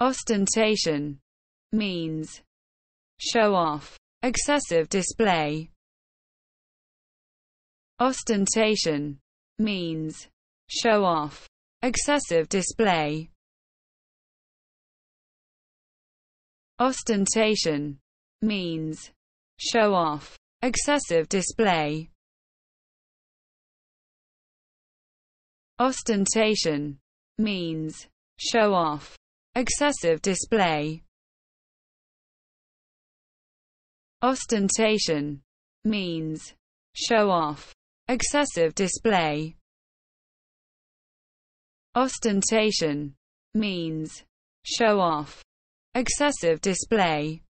Ostentation means show off, excessive display. Ostentation means show off, excessive display. Ostentation means show off, excessive display. Ostentation means show off, excessive display. Ostentation means show off, excessive display. Ostentation means show off, excessive display.